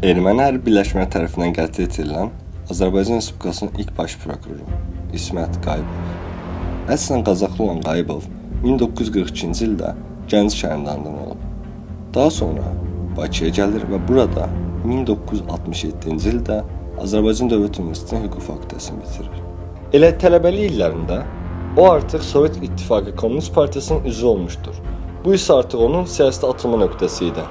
Erməni hərbi birləşmələri tərəfindən qətl etdirilən Azərbaycan Respublikasının ilk baş prokuroru İsmət Qayıbov. Əslən Qazaxlı olan Qayıbov 1942-ci ildə Gəncə şəhərində anadan olub. Daha sonra Bakıya gəlir və burada 1967-ci ildə Azərbaycan Dövlət Universitetinin hüquq fakültəsini bitirir. Elə tələbəlik illərində o artıq Sovet İttifaqı Kommunist Partiyasının üzvü olmuşdur. Bu isə artıq onun siyasətə atılma nöqtəsi idi.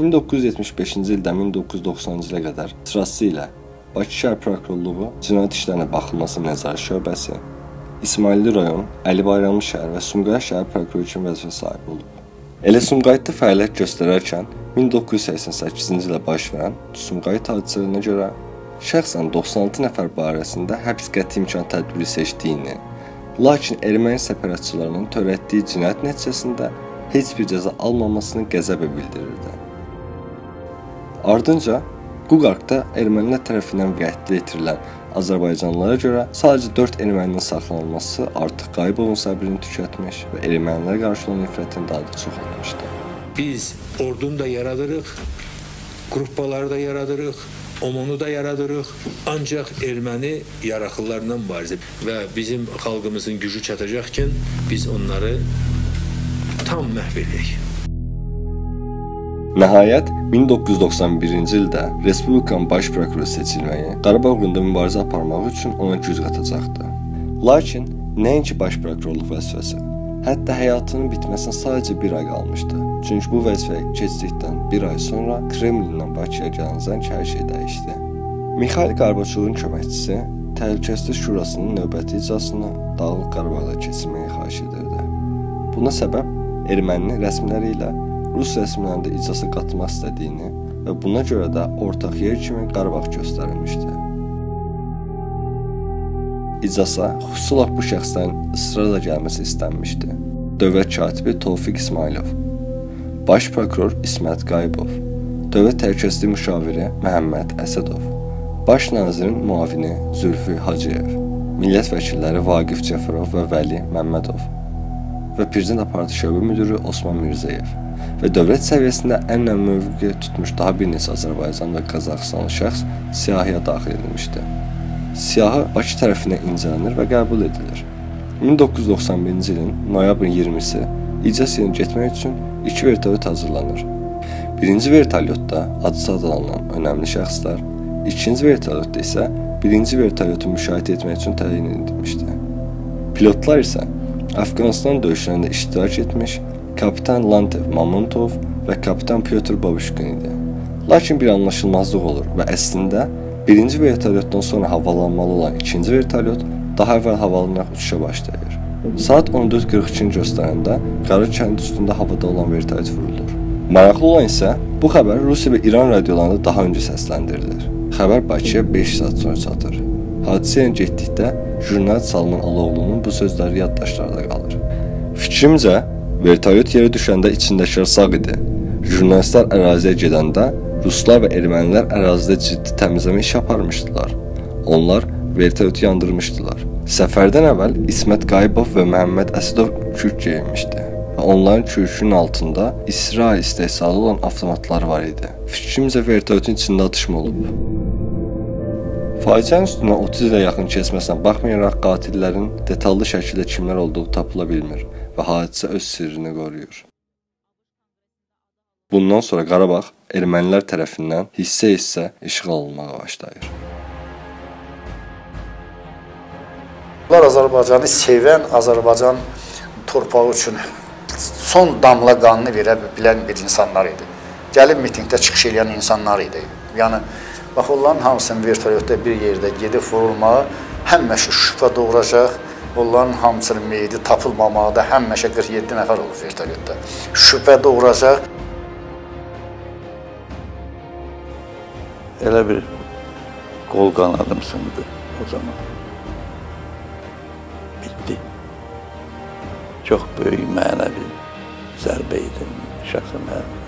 1975-ci ildən 1990-cı ilə qədər sırası ilə Bakı şəhər prokurorluğu cinayət işlərinə baxılması nəzarət şöbəsi, İsmailli rayon, Əli Bayramlı şəhər və Sumqayıt şəhər prokuroru kimi vəzifə sahibi olub. Elə Sumqayıtda fəaliyyət göstərərkən 1988-ci ildə baş verən Sumqayıt hadisələrinə görə şəxsən 96 nəfər barəsində həbs qəti imkan tədbiri seçdiyini, lakin erməni səfərçilərinin törətdiyi cinayət nəticəsində heç bir cəza almamasını qəzəblə bildirirdi. Ardınca Quqarqda ermənilər tərəfindən qətl etirilən Azərbaycanlılara görə sadəcə 4 erməninin saxlanılması artıq Qayıbovun səbrini tükətmiş və ermənilərə qarşı olan nifrətin daha da çoxalmışdı. Biz ordunu da yaradırıq, qruppaları da yaradırıq, OMONu da yaradırıq. Ancaq erməni yaraqlılarla mübarizə və bizim xalqımızın gücü çatacaqkən biz onları tam məhv edək. Nəhayət 1991-ci ildə Respublikanın baş prokuroru seçilməyi Qarabağ uğrunda mübarizə aparmaq üçün ona güc qatacaqdı. Lakin nəinki baş prokurorluq vəzifəsi, hətta həyatının bitməsinə sadəcə bir ay qalmışdı. Çünki bu vəzifəyə keçdikdən bir ay sonra Kremlindən Bakıya gələn zəng hər şey dəyişdi. Mikhail Qarbaçovun köməkçisi Təhlükəsizlik Şurasının növbəti iclasını Dağlıq Qarabağda keçirməyi xahiş edirdi. Buna səbəb erməni rəsmiləri ilə Rus rəsmilərində iclasa qatmaq istədiyini və buna görə də ortaq yer kimi Qarabağ göstərilmişdi. İclasa xüsusi olaraq bu şəxslərin ısrarla gəlməsi istənmişdi. Dövlət katibi Tofiq İsmailov, baş prokuror İsmət Qayıbov, dövlət təhlükəsizlik müşaviri Məhəmməd Əsədov, baş nazirin müavini Zülfü Hacıyev, millət vəkilləri Vaqif Cəfərov və Vəli Məmmədov və prezident aparatı şöbə müdiri Osman Mirzəyev və dövlət səviyyəsində ən önəmli mövqe tutmuş daha bir neçə Azərbaycan və Qazaxıstanlı şəxs siyahıya daxil edilmişdi. Siyahı Bakı tərəfindən incələnir və qəbul edilir. 1991-ci ilin noyabrın 20-si iclas yerinə getmək üçün iki vertolyot hazırlanır. Birinci vertolyotda adı sadalanan önəmli şəxslər, ikinci vertolyotda isə birinci vertolyotu müşahidə etmək üçün təyin edilmişdi. Pilotlar isə Afqanistan döyüşlərində iştirak etmiş kapitan Lantev Mamuntov və kapitan Pyotr Babuşkin idi. Lakin bir anlaşılmazlıq olur və əslində birinci vertolyotdan sonra havalanmalı olan ikinci vertolyot daha əvvəl havalanaraq uçuşa başlayır. Saat 14:42-ni göstərəndə Qara kənd üstündə havada olan vertolyot vurulur. Maraqlı olan isə bu xəbər Rusiya və İran radiolarında daha öncə səsləndirilir. Xəbər Bakıya 5 saat sonra çatır. Hadisəyə getdikdə jurnalist Salman Aloğlunun bu sözləri yaddaşlarda qalır. Fikrimcə, Vertolyot yerə düşəndə içindəkilər sağ idi. Jurnalistlər əraziyə gedəndə ruslar və ermənilər ərazidə ciddi təmizləmə işi aparmışdılar. Onlar vertolyotu yandırmışdılar. Səfərdən əvvəl İsmət Qayıbov və Məhəmməd Əsədov kürk geyinmişdi və onların kürkünün altında İsrail istehsalı olan avtomatlar var idi. Fikrimcə vertolyotun içində atışma olub. Faciənin üstünə 30 ilə yaxın keçməsinə baxmayaraq qatillərin detallı şəkildə kimlər olduğu tapıla bilmir və hadisə öz sirrini qoruyur. Bundan sonra Qarabağ ermənilər tərəfindən hissə-hissə işğal olunmağa başlayır. Bunlar Azərbaycanı sevən, Azərbaycan torpağı üçün son damla qanını verə bilən bir insanlar idi. Gəlib mitingdə çıxış edən insanlar idi. Yəni bax onların hamısının vertolyotda bir yerdə gedib vurulmağı həmişə şübhə doğuracaq Onların hamısının meyidi tapılmamaqda həmişə 47 nəfər olub vertolyotda. Şübhə doğuracaq. Elə bir qol qanadım sındı o zaman. Bitti. Çox böyük mənəvi zərbə idi şəxsən mənim.